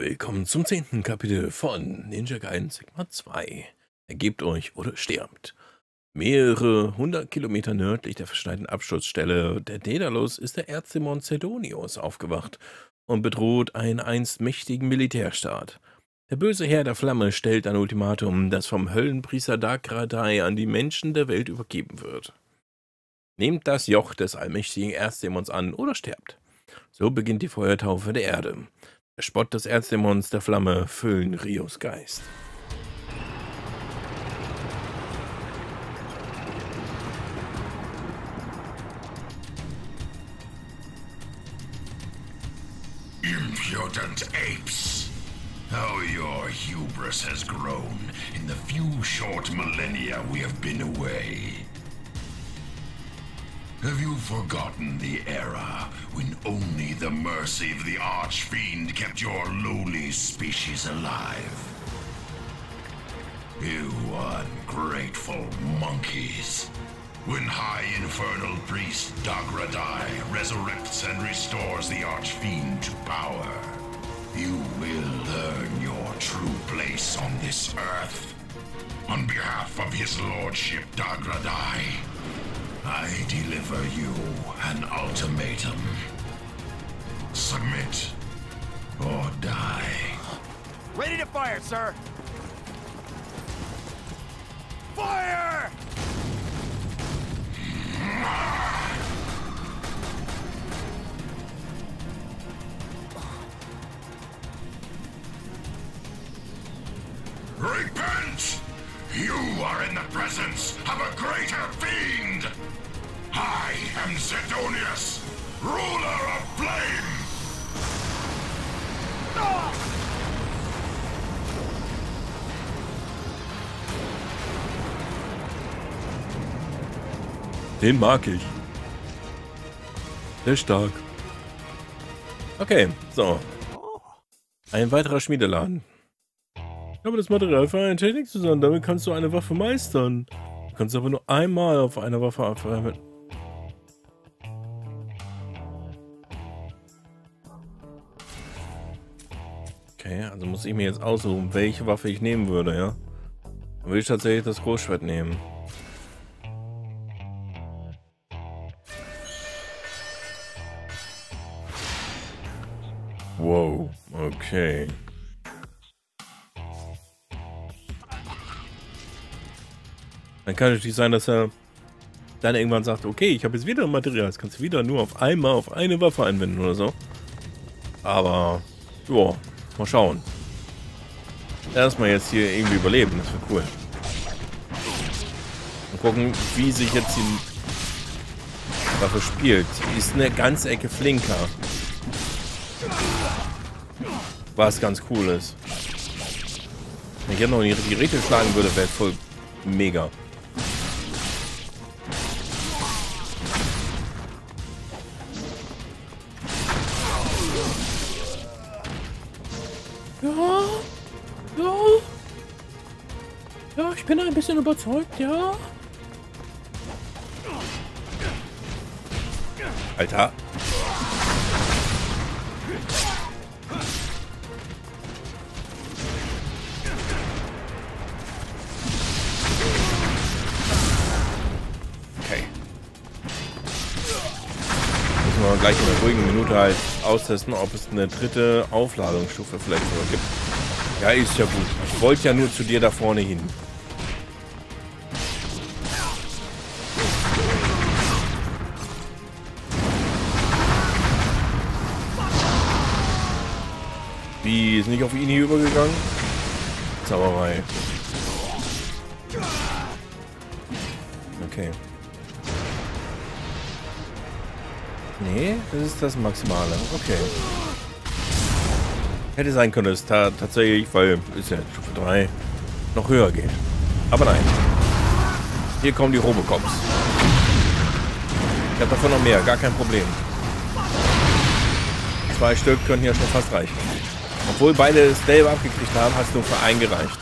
Willkommen zum zehnten Kapitel von Ninja Gaiden Sigma 2. Ergebt euch oder stirbt. Mehrere hundert Kilometer nördlich der verschneiten Absturzstelle der Daedalus ist der Erzdämon Cedonius aufgewacht und bedroht einen einst mächtigen Militärstaat. Der böse Herr der Flamme stellt ein Ultimatum, das vom Höllenpriester Dagradai an die Menschen der Welt übergeben wird. Nehmt das Joch des allmächtigen Erzdämons an oder sterbt. So beginnt die Feuertaufe der Erde. Der Spott des Erzdämons der Flamme füllen Rios Geist. Impudent apes! How your hubris has grown in the few short millennia we have been away. Have you forgotten the era when only the mercy of the Archfiend kept your lowly species alive? You ungrateful monkeys. When High Infernal Priest Dagradai resurrects and restores the Archfiend to power, you will learn your true place on this earth. On behalf of his lordship Dagradai, I deliver you an ultimatum. Submit or die. Ready to fire, sir! Fire! Repent! You are in the presence of a greater fiend! I am Zedonius, ruler of flame! Den mag ich. Der ist stark. Okay, so. Ein weiterer Schmiedeladen. Ich habe das Material für eine Technik zusammen. Damit kannst du eine Waffe meistern. Du kannst aber nur einmal auf einer Waffe abfeuern. Okay, also muss ich mir jetzt aussuchen, welche Waffe ich nehmen würde, ja? Dann würde ich tatsächlich das Großschwert nehmen. Wow, okay. Dann kann natürlich sein, dass er dann irgendwann sagt, okay, ich habe jetzt wieder ein Material, das kannst du wieder nur auf einmal auf eine Waffe anwenden oder so. Aber, ja, mal schauen. Erstmal jetzt hier irgendwie überleben, das wäre cool. Mal gucken, wie sich jetzt die Waffe spielt. Die ist eine ganze Ecke flinker. Was ganz cool ist. Wenn ich jetzt noch in die Räte schlagen würde, wäre voll mega. Ja, ja. Ja, ich bin ein bisschen überzeugt, ja. Alter. Minute halt austesten, ob es eine dritte Aufladungsstufe vielleicht sogar gibt. Ja, ist ja gut. Ich wollte ja nur zu dir da vorne hin. Wie, ist nicht auf ihn hier übergegangen? Zauberei. Okay. Nee, das ist das Maximale. Okay. Hätte sein können, dass es ta tatsächlich, weil ist ja Stufe 3, noch höher geht. Aber nein. Hier kommen die Robocops. Ich habe davon noch mehr, gar kein Problem. Zwei Stück können hier schon fast reichen. Obwohl beide dasselbe abgekriegt haben, hast du für einen gereicht.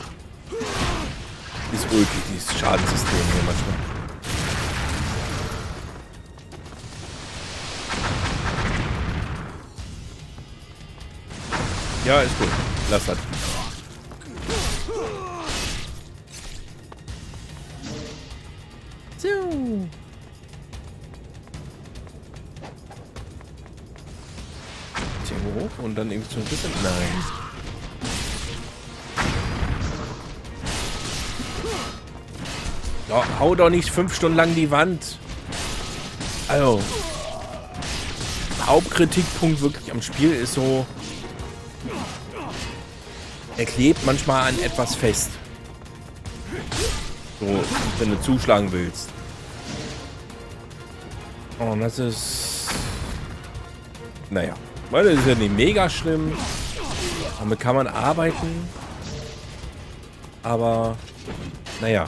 Ist ulkig, dieses Schadenssystem hier manchmal. Ja, ist gut. Lass das. So. Hoch und dann irgendwie so ein bisschen... Nein. Oh, hau doch nicht fünf Stunden lang die Wand. Also. Hauptkritikpunkt wirklich am Spiel ist so... Er klebt manchmal an etwas fest. So, wenn du zuschlagen willst. Oh, und das ist... Naja. Weil das ist ja nicht mega schlimm. Damit kann man arbeiten. Aber... Naja.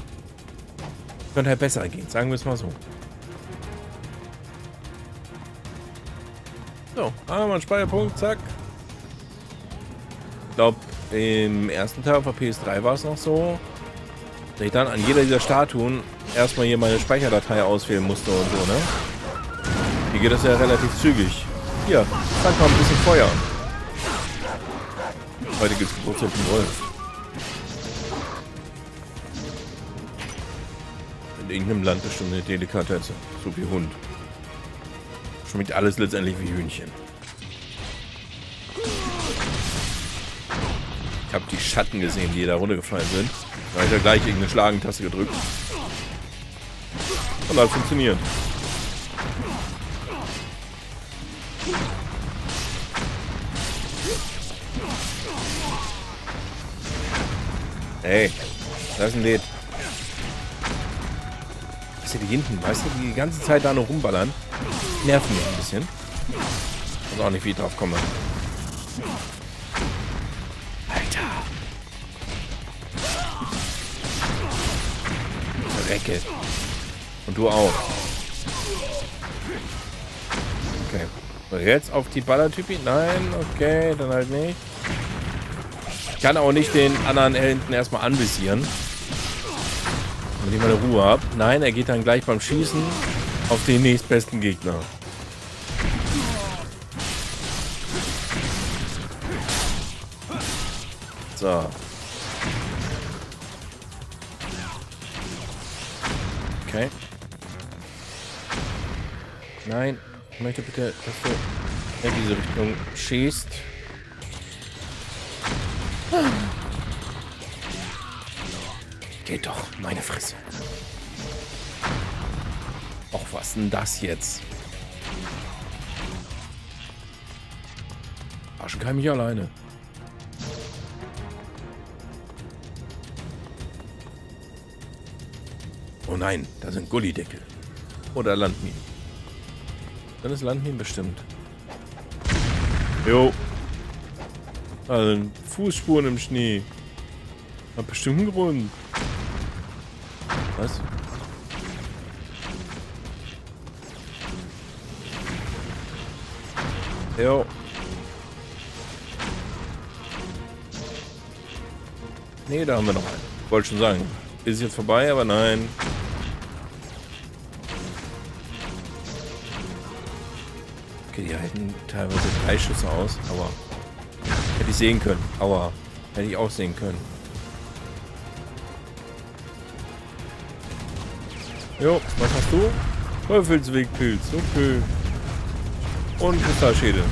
Könnte halt besser gehen, sagen wir es mal so. So, wir einen Speicherpunkt, zack. Ich glaube, im ersten Teil auf der PS3 war es noch so, dass ich dann an jeder dieser Statuen erstmal hier meine Speicherdatei auswählen musste und so, ne? Hier geht das ja relativ zügig. Hier, zack, mal ein bisschen Feuer. Heute gibt es Geburtstag von Wolf. In irgendeinem Land bestimmt eine Delikatesse. So wie Hund. Schmeckt alles letztendlich wie Hühnchen. Ich habe die Schatten gesehen, die da runtergefallen sind. Da habe ich ja gleich irgendeine Schlagentaste gedrückt. Und hat funktioniert. Da ist ein Lied. Was ist die hinten? Weißt du, die die ganze Zeit da noch rumballern? Nerven mich ein bisschen. Ich weiß auch nicht, wie ich drauf komme. Ecke. Und du auch. Okay. Jetzt auf die Ballertypi? Nein, okay, dann halt nicht. Ich kann auch nicht den anderen hinten erstmal anvisieren. Damit ich meine Ruhe habe. Nein, er geht dann gleich beim Schießen auf den nächstbesten Gegner. So. Okay. Nein, ich möchte bitte, dass du in diese Richtung schießt. Geht doch, meine Fresse. Och, was denn das jetzt? Kann mich alleine. Nein, da sind Gullideckel. Oder Landminen. Dann ist Landminen bestimmt. Jo. Also Fußspuren im Schnee. Hat bestimmt einen Grund. Was? Jo. Nee, da haben wir noch einen. Wollte schon sagen. Ist jetzt vorbei, aber nein. Teilweise drei Schüsse aus, aber hätte ich sehen können. Aua. Hätte ich auch sehen können. Jo, was hast du? Teufelswegpilz, okay. Und Kristallschädel.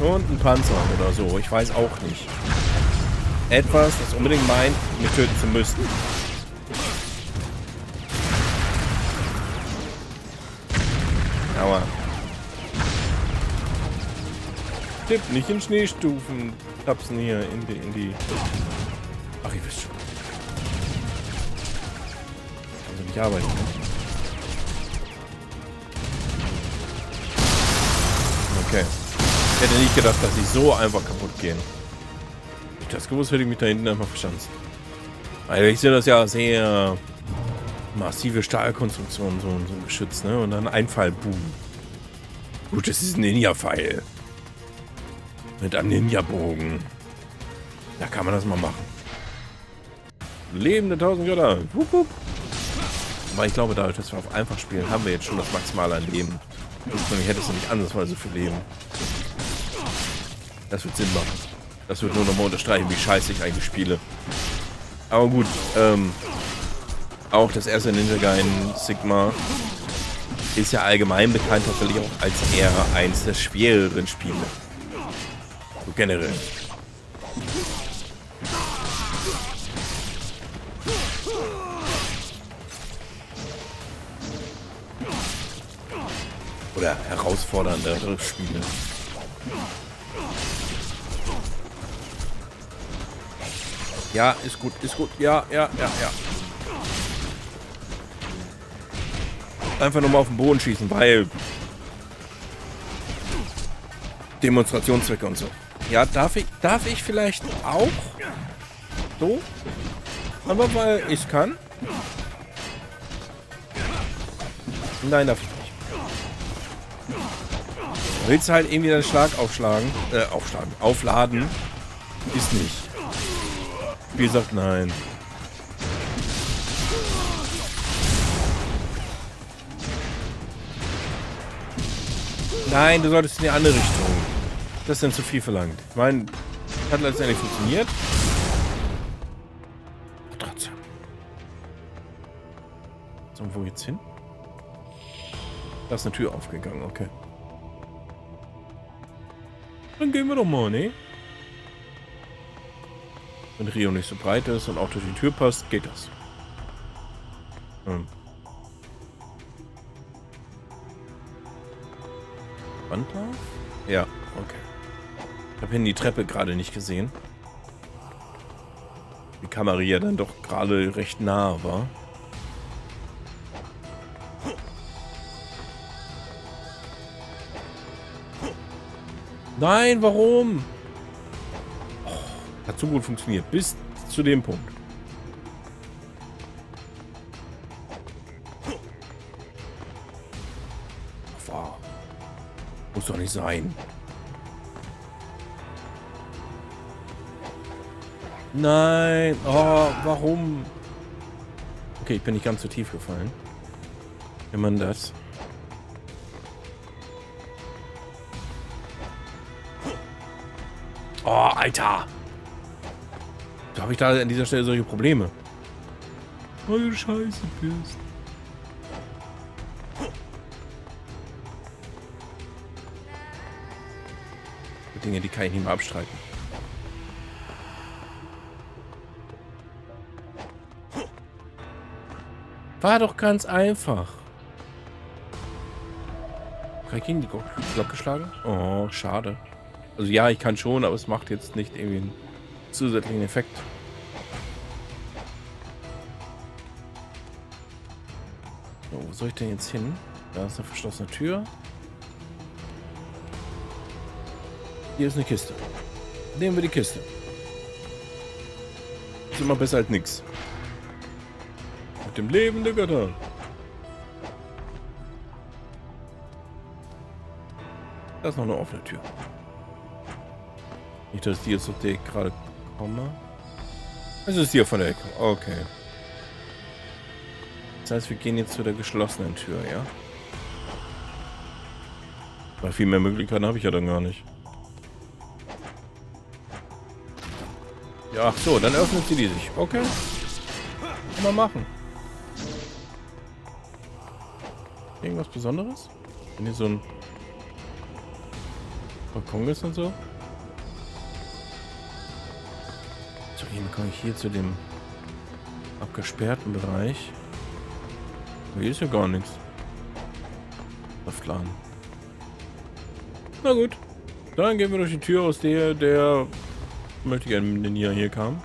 Und ein Panzer oder so, ich weiß auch nicht. Etwas, das unbedingt meint, mich töten zu müssen. Aber. Tipp nicht in Schneestufen. Tapsen hier in die, in die. Ach, ihr wisst schon. Also nicht arbeiten. Ne? Okay. Ich hätte nicht gedacht, dass sie so einfach kaputt gehen. Ich das gewusst, hätte ich mich da hinten einfach verschanzt. Also ich sehe das ja sehr massive Stahlkonstruktion, so, so ein Geschütz, ne? Und dann Einfall, boom. Gut, das ist ein Ninja-Pfeil. Mit einem Ninja-Bogen. Da kann man das mal machen. Lebende 1000 Götter. Wupp, wupp. Aber ich glaube, dadurch, dass wir auf einfach spielen, haben wir jetzt schon das Maximale an Leben. Ursprünglich hättest du nicht andersweise für Leben. Das wird Sinn machen. Das wird nur nochmal unterstreichen, wie scheiße ich eigentlich spiele. Aber gut, ähm, auch das erste Ninja Gaiden Sigma ist ja allgemein bekannt tatsächlich auch als eher eins der schwereren Spiele. Generell. Oder herausfordernde Spiele. Ja, ist gut, ist gut. Ja, ja, ja, ja. Einfach nochmal auf den Boden schießen, weil... Demonstrationszwecke und so. Ja, darf ich, darf ich vielleicht auch? So? Aber weil ich kann? Nein, darf ich nicht. Willst du halt irgendwie deinen Schlag aufschlagen? Äh, aufschlagen. Aufladen? Ist nicht. Wie gesagt, nein. Nein, du solltest in die andere Richtung. Das ist dann zu viel verlangt. Ich meine, hat letztendlich funktioniert. Trotzdem. So, wo geht's hin? Da ist eine Tür aufgegangen, okay. Dann gehen wir doch mal, ne? Wenn Rio nicht so breit ist und auch durch die Tür passt, geht das. Hm. Wandlauf? Ja, okay. Ich habe hinten die Treppe gerade nicht gesehen. Die Kamera ja dann doch gerade recht nah war. Nein, warum? Hat so gut funktioniert. Bis zu dem Punkt. Wow. Muss doch nicht sein. Nein. Oh, warum? Okay, ich bin nicht ganz so tief gefallen. Wenn man das... Oh, Alter! Da habe ich da an dieser Stelle solche Probleme. Weil du scheiße bist. Dinge, die kann ich nicht mehr abstreiten. War doch ganz einfach. Kann ich gegen die Glocke schlagen? Oh, schade. Also ja, ich kann schon, aber es macht jetzt nicht irgendwie einen zusätzlichen Effekt. So, wo soll ich denn jetzt hin? Da ist eine verschlossene Tür. Hier ist eine Kiste. Nehmen wir die Kiste. Ist immer besser als nichts. Dem Leben der Götter. Da ist noch eine offene Tür. Nicht, dass die jetzt auf der gerade komme. Es ist hier von der Ecke. Okay. Das heißt, wir gehen jetzt zu der geschlossenen Tür, ja? Weil viel mehr Möglichkeiten habe ich ja dann gar nicht. Ja, ach so, dann öffnet sie die sich. Okay. Man machen. Irgendwas Besonderes? Wenn hier so ein Balkon ist und so? So, wie komme ich hier zu dem abgesperrten Bereich? Hier ist ja gar nichts. Saftladen. Na gut. Dann gehen wir durch die Tür, aus der der möchte gerne den hier kam.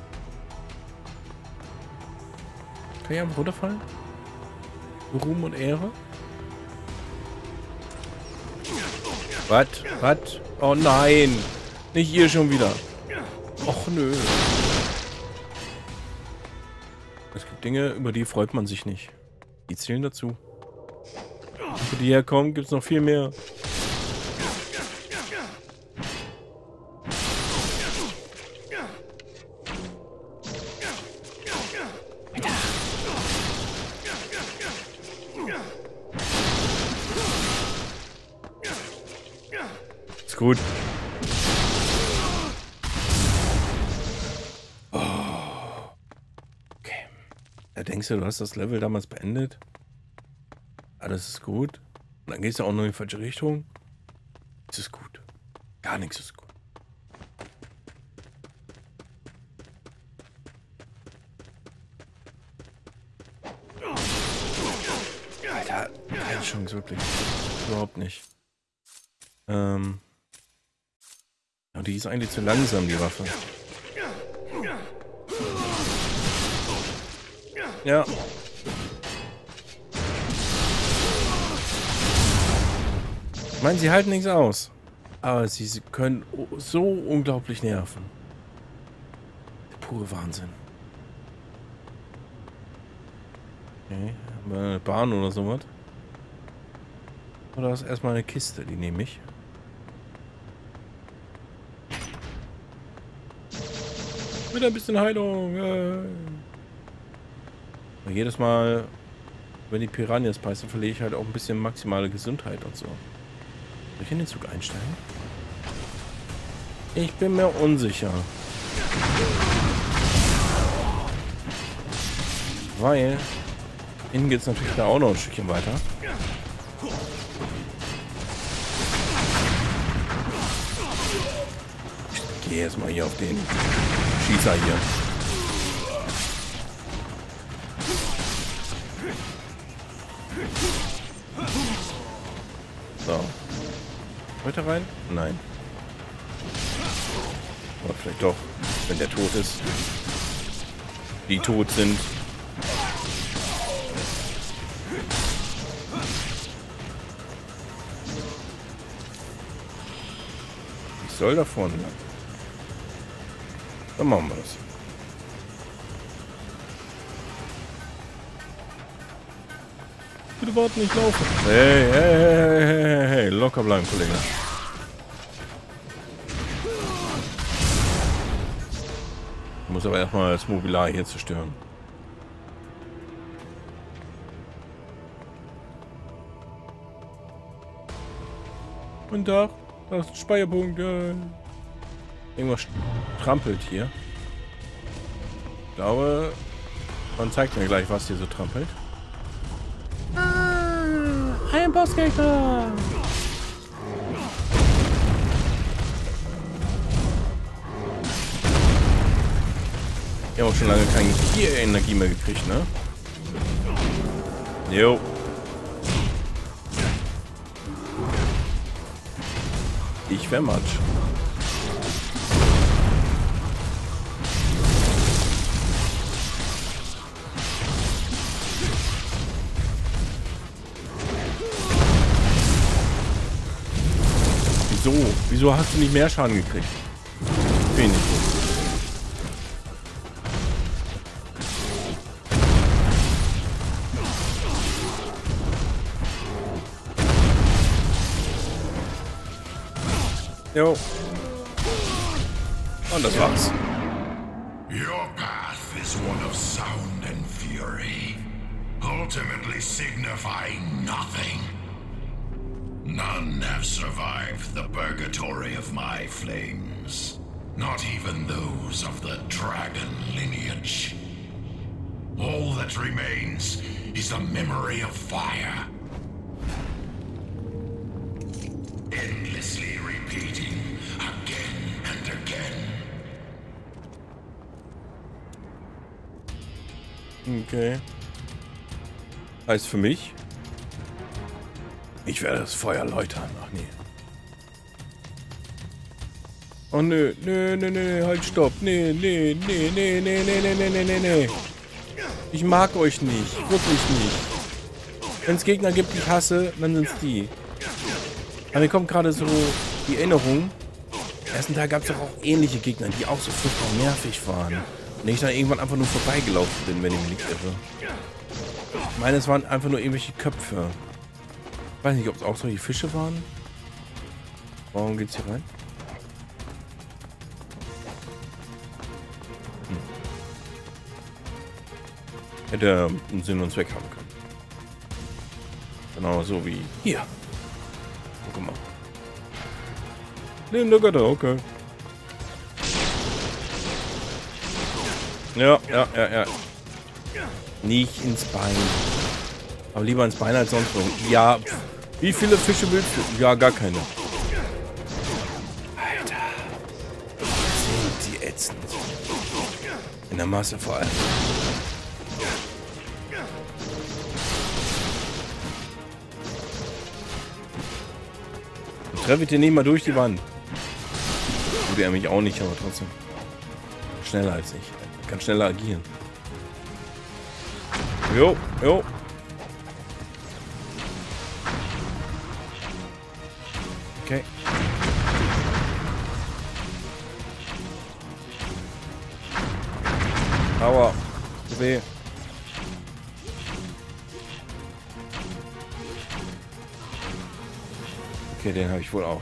Kann ich einfach runterfallen? Ruhm und Ehre? Was? Was? Oh nein! Nicht ihr schon wieder. Och nö. Es gibt Dinge, über die freut man sich nicht. Die zählen dazu. Für die herkommen, gibt es noch viel mehr. Denkst du, hast das Level damals beendet. Alles ist gut. Und dann gehst du auch noch in die falsche Richtung. Es ist gut. Gar nichts ist gut. Alter, keine Chance, wirklich. Überhaupt nicht. Ähm. Die ist eigentlich zu langsam, die Waffe. Ja. Ich meine, sie halten nichts aus. Aber sie, können so unglaublich nerven. Der pure Wahnsinn. Okay, haben wir eine Bahn oder sowas? Oder ist erstmal eine Kiste, die nehme ich. Mit ein bisschen Heilung. Äh. Jedes Mal, wenn die Piranhas beißen, verliere ich halt auch ein bisschen maximale Gesundheit und so. Soll ich in den Zug einsteigen? Ich bin mir unsicher. Weil innen geht es natürlich da auch noch ein Stückchen weiter. Ich gehe erstmal hier auf den Schießer hier. So. Weiter rein? Nein. Oder vielleicht doch, wenn der tot ist. Die tot sind. Ich soll davon. Dann machen wir das. Bitte warten, nicht laufen. Hey, hey, hey, hey, hey, hey, locker bleiben, Kollege. Ich muss aber erstmal das Mobilar hier zerstören. Und da, das ist ein Speicherpunkt. Ja. Irgendwas trampelt hier. Ich glaube, man zeigt mir gleich, was hier so trampelt. Ein Bossgegner! Ich habe auch schon lange keine Tier-Energie mehr gekriegt, ne? Jo. Ich wär Matsch. Wieso? Hast du nicht mehr Schaden gekriegt? Wenig. Jo. Und das war's. Your path is one of sound and fury, ultimately signifying nothing. None have survived the purgatory of my flames. Not even those of the dragon lineage. All that remains is a memory of fire. Endlessly repeating again and again. Okay. Heißt für mich, ich werde das Feuer läutern. Ach nee. Oh nö, nö, nö, nö, halt stopp. Nee, nee, nee, nee, nee, nee, nee, nee, nee, nee, nee. Ich mag euch nicht. Wirklich nicht. Wenn es Gegner gibt, die ich hasse, dann sind es die. Aber mir kommt gerade so die Erinnerung. Im ersten Teil gab es doch auch ähnliche Gegner, die auch so furchtbar nervig waren. Und ich dann irgendwann einfach nur vorbeigelaufen bin, wenn ich mich nicht irre. Ich meine, es waren einfach nur irgendwelche Köpfe. Weiß nicht, ob es auch solche Fische waren. Warum geht's hier rein? Hm. Hätte einen Sinn und Zweck haben können. Genau so wie hier. Oh, guck mal. Lebende Götter, okay. Ja, ja, ja, ja. Nicht ins Bein. Aber lieber ins Bein als sonst wo. Ja. Wie viele Fische willst du? Ja, gar keine. Alter. Sind die ätzend. In der Masse vor allem. Treffe ich den nicht mal durch die Wand. Tut er mich auch nicht, aber trotzdem. Schneller als ich. Kann schneller agieren. Jo, jo. Aua. Weh. Okay, den habe ich wohl auch.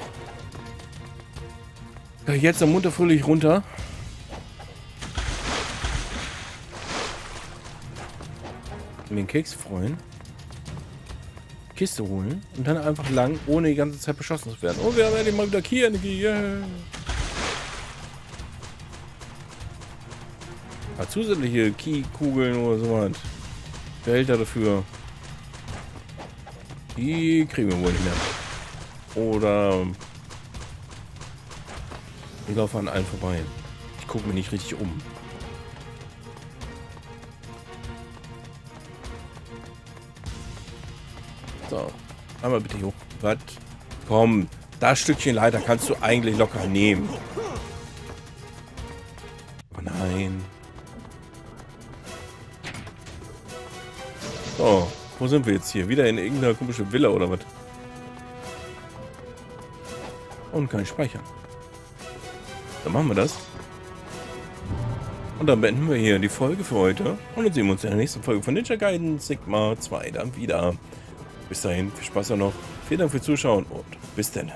Jetzt am munter fröhlich runter. Mir einen Keks freuen. Kiste holen und dann einfach lang, ohne die ganze Zeit beschossen zu werden. Oh, wir haben endlich mal wieder Ki-Energie. Yeah. Zusätzliche Ki-Kugeln oder sowas. Behälter dafür. Die kriegen wir wohl nicht mehr. Oder ich laufe an allen vorbei. Ich gucke mir nicht richtig um. So. Einmal bitte hoch. Was? Komm. Das Stückchen Leiter kannst du eigentlich locker nehmen. Oh nein. Wo sind wir jetzt hier? Wieder in irgendeiner komischen Villa oder was? Und kann ich speichern. Dann machen wir das. Und dann beenden wir hier die Folge für heute. Und dann sehen wir uns in der nächsten Folge von Ninja Gaiden Sigma 2 dann wieder. Bis dahin, viel Spaß noch. Vielen Dank fürs Zuschauen und bis dann.